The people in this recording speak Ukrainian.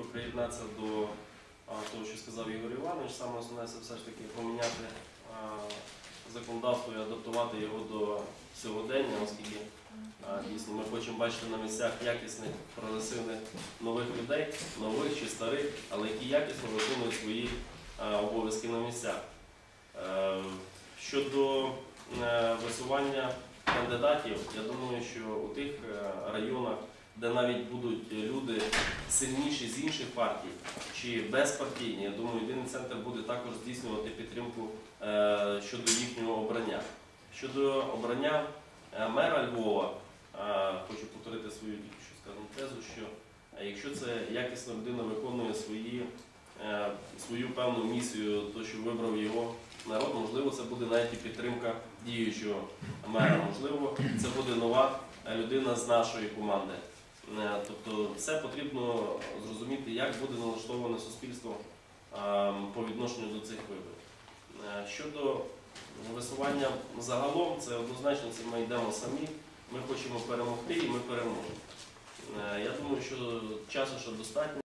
би приєднатися до того, що сказав Ігор Іванович. Саме основне це все ж таки поміняти законодавство і адаптувати його до сьогодення, оскільки дійсно ми хочемо бачити на місцях якісних, прогресивних нових людей, нових чи старих, але які якісно виконують свої обов'язки на місцях. Е, Щодо е, висування кандидатів, я думаю, що у тих е, районах, де навіть будуть люди сильніші з інших партій чи безпартійні, я думаю, єдиний центр буде також здійснювати підтримку е, щодо їхнього обрання. Щодо обрання е, мера Львова, е, хочу повторити свою що сказану тезу, що якщо це якісна людина виконує свої, свою певну місію, то що вибрав його народ, можливо, це буде навіть і підтримка діючого мера. Можливо, це буде нова людина з нашої команди. Е, Тобто все потрібно зрозуміти, як буде налаштоване суспільство е, по відношенню до цих виборів. Е, Щодо висування загалом, це однозначно це ми йдемо самі. Ми хочемо перемогти і ми переможемо. Е, Я думаю, що часу ще достатньо.